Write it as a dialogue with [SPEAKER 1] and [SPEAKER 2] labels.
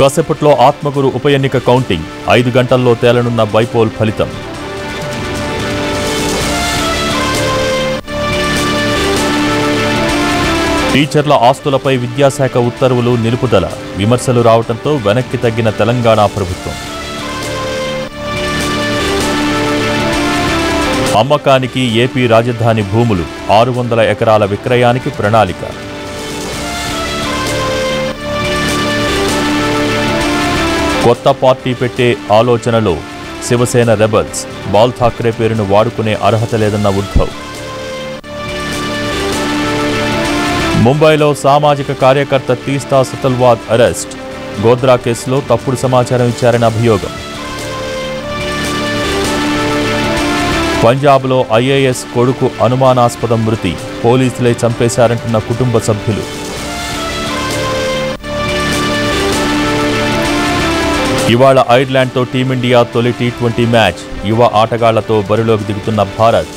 [SPEAKER 1] కాసేపట్లో ఆత్మగురు ఉప ఎన్నిక కౌంటింగ్ ఐదు గంటల్లో తేలనున్న బైపోల్ ఫలితం. టీచర్ల ఆస్తులపై విద్యాశాఖ ఉత్తర్వులు నిలుపుదల. విమర్శలు రావడంతో వెనక్కి తగ్గిన తెలంగాణ ప్రభుత్వం. అమ్మకానికి ఏపీ రాజధాని భూములు ఆరు వందల ఎకరాల విక్రయానికి ప్రణాళిక. కొత్త పార్టీ పెట్టే ఆలోచనలో. శివసేన రెబల్స్ బాల్ ఠాక్రే పేరును వాడుకునే అర్హత లేదన్న ఉద్ధవ్ ముంబైలో సామాజిక కార్యకర్త తీస్తా సతల్వాద్ అరెస్ట్. గోద్రా కేసులో తప్పుడు సమాచారం ఇచ్చారని అభియోగం. పంజాబ్లో ఐఏఎస్ కొడుకు అనుమానాస్పద మృతి. పోలీసులే చంపేశారంటున్న కుటుంబ సభ్యులు. ఇవాళ ఐర్లాండ్తో టీమిండియా తొలి టీ ట్వంటీ మ్యాచ్. యువ ఆటగాళ్ళతో బరిలోకి దిగుతున్న భారత్